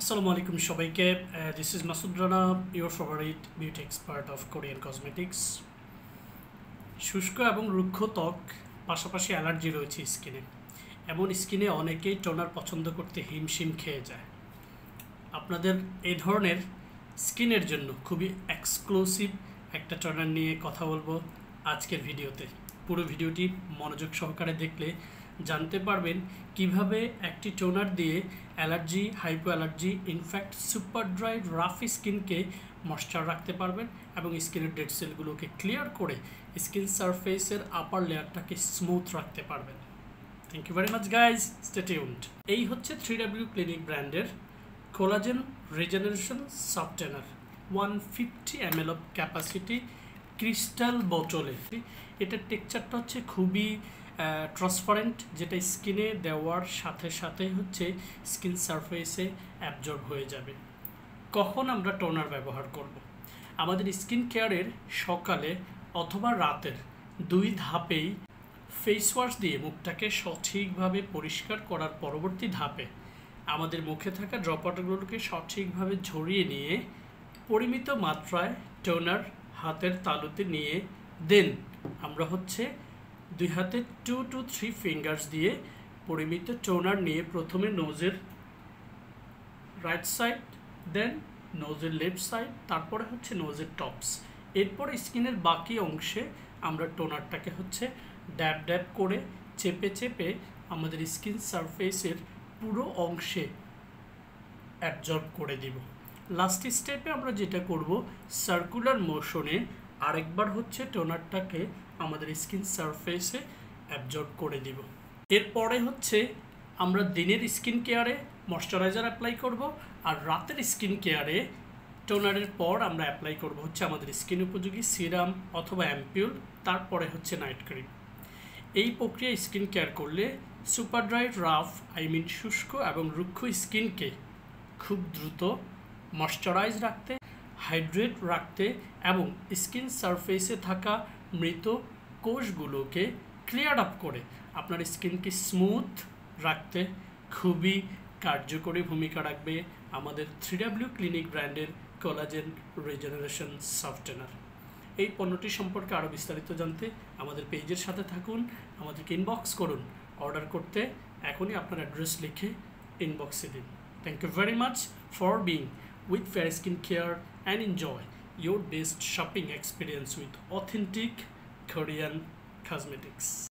আসসালামু আলাইকুম সবাইকে। This is Masud Rana your favourite beauty expert of Korean cosmetics শুষ্ক এবং রুক্ষ ত্বক, পাশাপাশি অ্যালার্জি রয়েছে স্কিনে। এমন স্কিনে অনেকেই টোনার পছন্দ করতে হিমশিম খেয়ে যায়। আপনাদের এই ধরনের স্কিনের জন্য খুবই এক্সক্লুসিভ একটা টোনার নিয়ে কথা বলব আজকের ভিডিওতে। পুরো ভিডিওটি মনোযোগ সহকারে দেখলে জানতে পারবেন কীভাবে একটি টোনার দিয়ে allergy hypo allergy in fact super dry rough স্কিনকে ময়শ্চার রাখতে পারবেন এবং স্কিনের ডেড সেলগুলোকে ক্লিয়ার করে স্কিন সারফেসের আপার লেয়ারটাকে স্মুথ রাখতে পারবেন। Thank you very much guys stay tuned এই হচ্ছে থ্রি ডাব্লিউ ক্লিনিক ব্র্যান্ডের collagen regeneration softener one fifty M L of capacity crystal বোতলে। এটার টেক্সচারটা হচ্ছে খুবই ট্রান্সপারেন্ট যেটা স্কিনে দেওয়ার সাথে সাথে হচ্ছে স্কিন সারফেসে অ্যাবজর্ব হয়ে যাবে কখন আমরা টোনার ব্যবহার করব। আমাদের স্কিন কেয়ারের সকালে অথবা রাতের দুই ধাপেই ফেস ওয়াশ দিয়ে মুখটাকে সঠিকভাবে পরিষ্কার করার পরবর্তী ধাপে আমাদের মুখে থাকা ড্রপারগুলোকে সঠিকভাবে ঝরিয়ে নিয়ে পরিমিত মাত্রায় টোনার হাতের তালুতে নিয়ে দেন আমরা হচ্ছে দুই হাতে টু টু থ্রি ফিঙ্গার্স দিয়ে পরিমিত টোনার নিয়ে প্রথমে নোজের রাইট সাইড দেন নোজের লেফট সাইড তারপরে হচ্ছে নোজের টপস এরপরে স্কিনের বাকি অংশে আমরা টোনারটাকে হচ্ছে ড্যাব ড্যাব করে চেপে চেপে আমাদের স্কিন সারফেসের পুরো অংশে অ্যাবজর্ব করে দিব। লাস্ট স্টেপে আমরা যেটা করব সার্কুলার মোশনে আরেকবার হচ্ছে টোনারটাকে আমাদের স্কিন সারফেসে অ্যাবজর্ব করে দিব। এরপরে হচ্ছে আমরা দিনের স্কিন কেয়ারে ময়শ্চারাইজার অ্যাপ্লাই করব আর রাতের স্কিন কেয়ারে টোনারের পর আমরা অ্যাপ্লাই করব হচ্ছে আমাদের স্কিন উপযোগী সিরাম অথবা অ্যাম্পিউল, তারপরে হচ্ছে নাইট ক্রিম। এই প্রক্রিয়া স্কিন কেয়ার করলে super dry, rough, I mean শুষ্ক এবং রুক্ষ স্কিনকে খুব দ্রুত ময়শ্চারাইজ রাখতে হাইড্রেট রাখতে এবং স্কিন সারফেসে থাকা মৃত কোষগুলোকে ক্লিয়ার আপ করে। আপনার স্কিনকে স্মুথ রাখতে খুবই কার্যকরী ভূমিকা রাখবে আমাদের থ্রি ডাব্লিউ ক্লিনিক ব্র্যান্ডের কোলাজেন রিজেনারেশন সফটওয়্যার এই পণ্যটি সম্পর্কে আরও বিস্তারিত জানতে আমাদের পেজের সাথে থাকুন, আমাদেরকে ইনবক্স করুন অর্ডার করতে এখনই আপনার অ্যাড্রেস লিখে ইনবক্সে দিন। Thank you very much for being with Fair Skin Care and enjoy your best shopping experience with authentic Korean cosmetics.